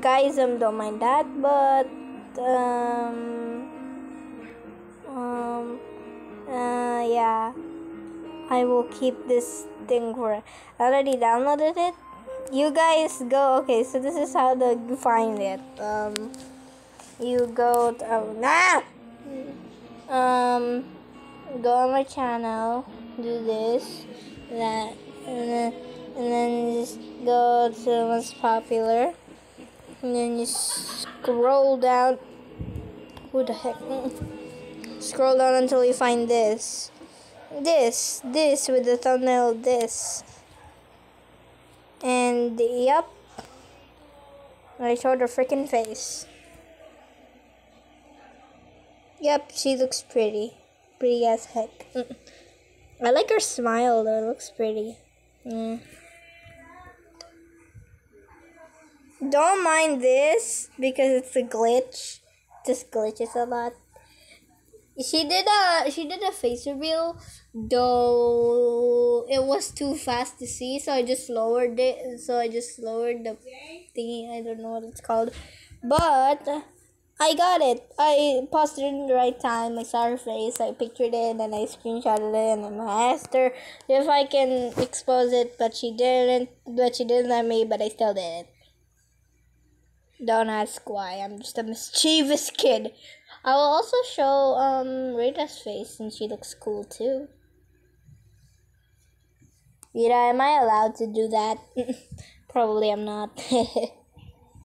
guys um don't mind that but um um uh yeah. I will keep this thing for I already downloaded it. You guys go okay so this is how to find it. Um you go to, oh, nah! Um go on my channel do this that and then and then just go to most popular and then you scroll down. Who the heck? Scroll down until you find this. This this with the thumbnail this. And yep I showed her freaking face. Yep she looks pretty. Pretty as heck. I like her smile though. It looks pretty. Mm. Don't mind this because it's a glitch. Just glitches a lot. She did a she did a face reveal, though it was too fast to see, so I just lowered it. So I just lowered the thingy. I don't know what it's called, but I got it. I posted it in the right time. I saw her face. I pictured it, and I screenshotted it, and then I asked her if I can expose it, but she didn't. But she didn't let me. But I still did. Don't ask why. I'm just a mischievous kid. I will also show um Rita's face since she looks cool too. Rita, am I allowed to do that? Probably I'm not.